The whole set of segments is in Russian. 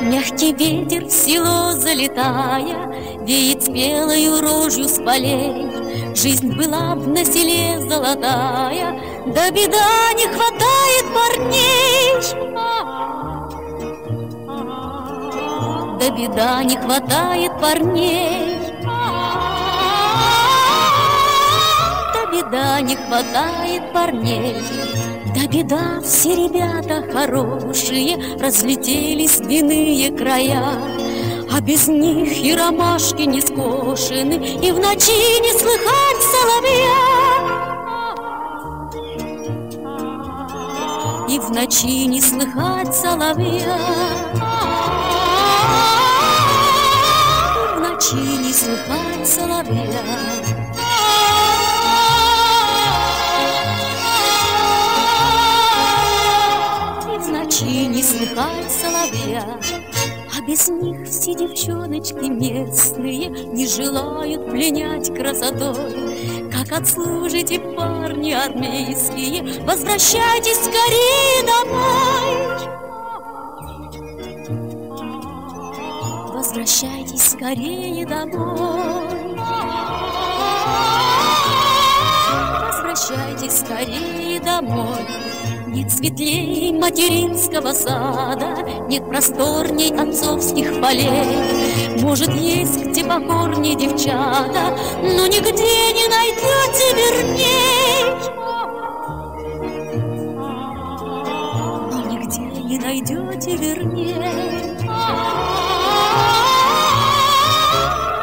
Мягкий ветер в село залетая Веет спелою рожью с полей. Жизнь была б на селе золотая Да беда не хватает парней. Да беда не хватает парней Да беда не хватает парней. Да беда, все ребята хорошие Разлетелись в края. А без них и ромашки не скошены И в ночи не слыхать соловья. И в ночи не слыхать соловья. И в ночи не слыхать соловья слыхать соловья А без них все девчоночки местные Не желают пленять красотой. Как отслужите парни армейские Возвращайтесь скорее домой. Возвращайтесь скорее домой Возвращайтесь скорее домой нет светлей материнского сада, Нет просторней отцовских полей. Может, есть где покорнее девчата, Но нигде не найдете верней. Но нигде не найдете верней.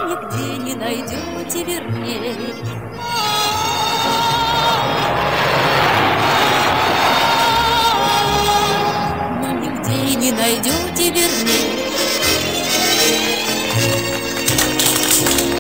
Нигде не найдете верней.